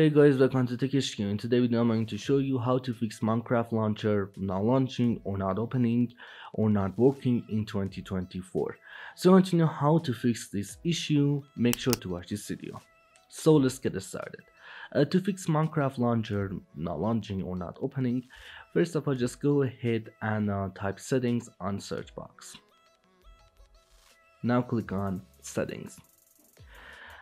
Hey guys, welcome to TechHQ. In today's video, I'm going to show you how to fix Minecraft launcher not launching or not opening or not working in 2024. So, want to know how to fix this issue? Make sure to watch this video. So, let's get started. Uh, to fix Minecraft launcher not launching or not opening, first of all, just go ahead and uh, type settings on search box. Now click on settings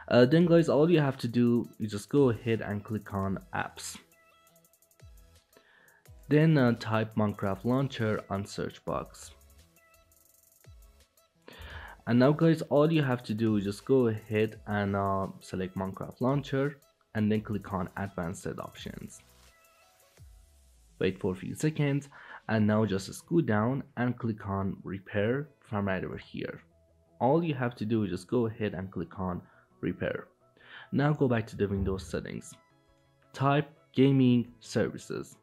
uh, then guys all you have to do is just go ahead and click on apps. Then uh, type minecraft launcher on search box. And now guys all you have to do is just go ahead and uh, select minecraft launcher and then click on advanced options. Wait for a few seconds and now just scroll down and click on repair from right over here. All you have to do is just go ahead and click on repair. Now go back to the Windows settings. Type gaming services.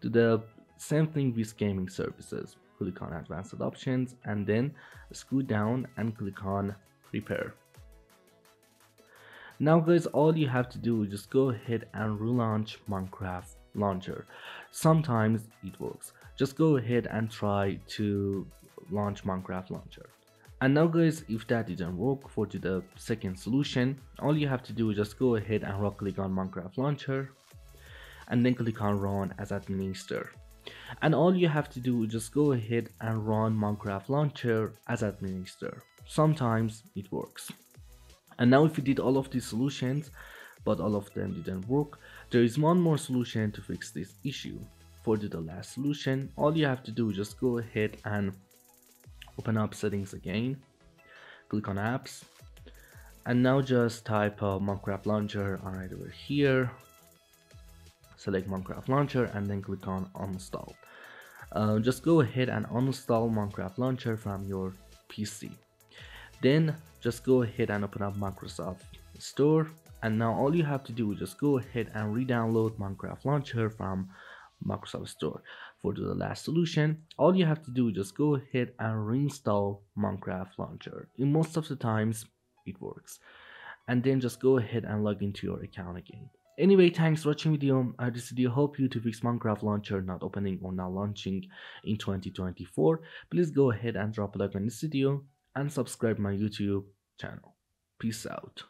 Do the same thing with gaming services. Click on advanced options and then scroll down and click on repair. Now guys all you have to do is just go ahead and relaunch Minecraft launcher. Sometimes it works. Just go ahead and try to launch Minecraft launcher. And now guys, if that didn't work for the second solution, all you have to do is just go ahead and right click on Minecraft Launcher and then click on run as administrator. And all you have to do is just go ahead and run Minecraft Launcher as administrator. Sometimes it works. And now if you did all of these solutions, but all of them didn't work, there is one more solution to fix this issue. For the last solution, all you have to do is just go ahead and open up settings again click on apps and now just type uh, minecraft launcher right over here. Select minecraft launcher and then click on uninstall. Uh, just go ahead and uninstall minecraft launcher from your pc then just go ahead and open up microsoft store. And now all you have to do is just go ahead and re-download minecraft launcher from Microsoft Store. For the last solution, all you have to do is just go ahead and reinstall Minecraft Launcher. In most of the times, it works. And then just go ahead and log into your account again. Anyway, thanks for watching video. I this video help you to fix Minecraft Launcher not opening or not launching in 2024. Please go ahead and drop a like on this video and subscribe my YouTube channel. Peace out.